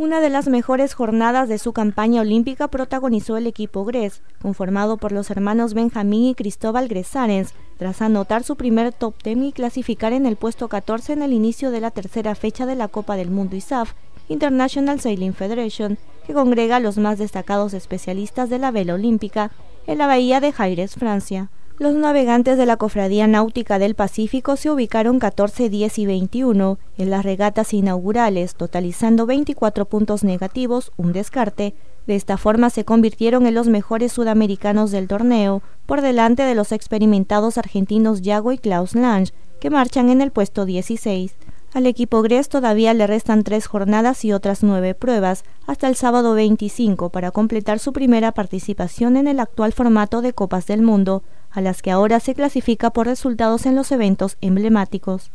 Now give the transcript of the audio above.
Una de las mejores jornadas de su campaña olímpica protagonizó el equipo Gres, conformado por los hermanos Benjamín y Cristóbal Gresarens, tras anotar su primer top 10 y clasificar en el puesto 14 en el inicio de la tercera fecha de la Copa del Mundo ISAF, International Sailing Federation, que congrega a los más destacados especialistas de la vela olímpica en la bahía de Jaires, Francia. Los navegantes de la Cofradía Náutica del Pacífico se ubicaron 14, 10 y 21 en las regatas inaugurales, totalizando 24 puntos negativos, un descarte. De esta forma se convirtieron en los mejores sudamericanos del torneo, por delante de los experimentados argentinos Yago y Klaus Lange, que marchan en el puesto 16. Al equipo Gres todavía le restan tres jornadas y otras nueve pruebas, hasta el sábado 25, para completar su primera participación en el actual formato de Copas del Mundo, a las que ahora se clasifica por resultados en los eventos emblemáticos.